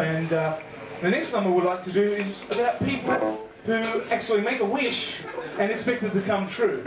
And uh, the next number we'd like to do is about people who actually make a wish and expect it to come true.